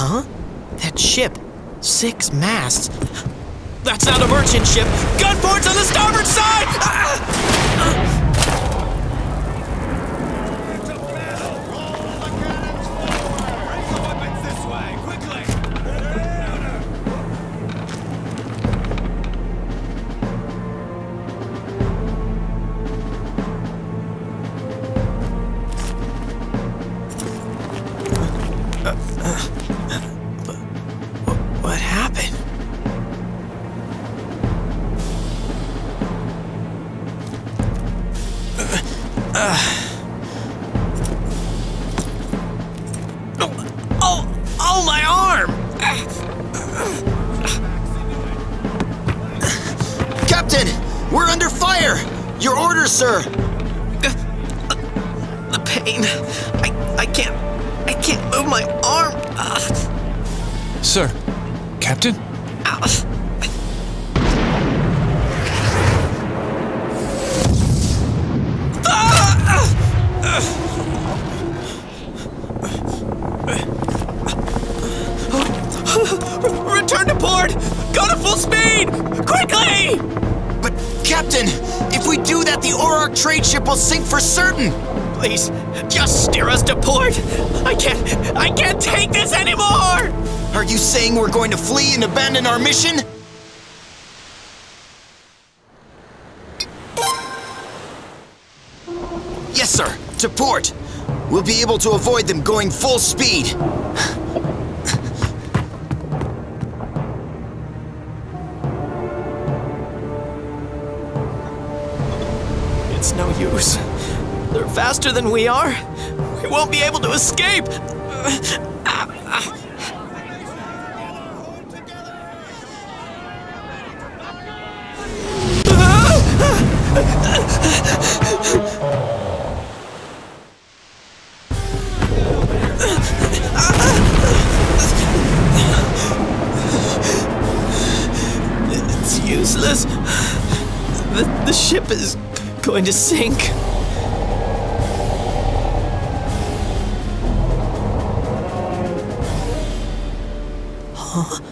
Huh? That ship. Six masts. That's not a merchant ship! Gunport's on the starboard side! Ah! What happened? Oh, oh, my arm! Captain, we're under fire! Your orders, sir! The pain. I, I can't, I can't move my arm. Ah, Sir, Captain? ah. Return to port! Go to full speed! Quickly! But, Captain, if we do that, the Orark trade ship will sink for certain! Please, just steer us to port. I can't, I can't take this anymore! Are you saying we're going to flee and abandon our mission? Yes, sir, to port. We'll be able to avoid them going full speed. It's no use. They're faster than we are. We won't be able to escape. It's useless. The, the ship is going to sink. Oh.